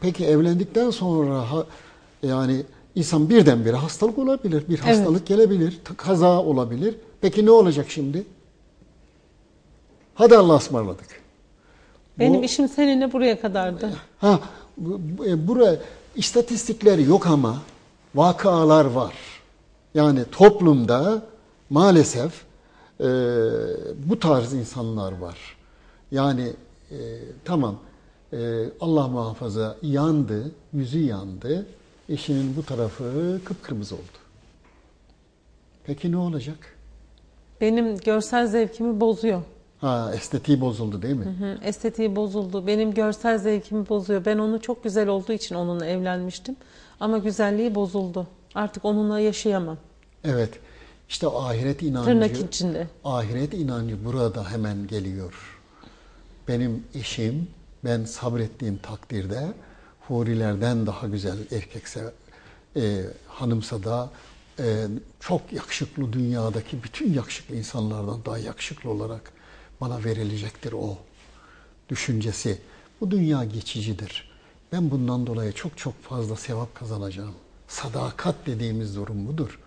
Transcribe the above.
peki evlendikten sonra ha- yani insan birdenbire hastalık olabilir. Bir hastalık gelebilir. t- Kaza olabilir. Peki ne olacak şimdi? Hadi Allah'a ısmarladık. Benim Bu- işim seninle buraya kadardı. Ha, e, buraya istatistikler yok ama vakalar var. Yani toplumda maalesef e, bu tarz insanlar var. Yani e, tamam e, Allah muhafaza yandı, yüzü yandı, eşinin bu tarafı kıpkırmızı oldu. Peki ne olacak? Benim görsel zevkimi bozuyor. Ha estetiği bozuldu değil mi? Hı, Estetiği bozuldu. Benim görsel zevkimi bozuyor. Ben onu çok güzel olduğu için onunla evlenmiştim. Ama güzelliği bozuldu. Artık onunla yaşayamam. Evet. İşte o ahiret inancı. Tırnak içinde. Ahiret inancı burada hemen geliyor. Benim eşim, ben sabrettiğim takdirde hurilerden daha güzel erkekse, e, hanımsa da e, çok yakışıklı dünyadaki bütün yakışıklı insanlardan daha yakışıklı olarak bana verilecektir o düşüncesi. Bu dünya geçicidir. Ben bundan dolayı çok çok fazla sevap kazanacağım. Sadakat dediğimiz durum budur.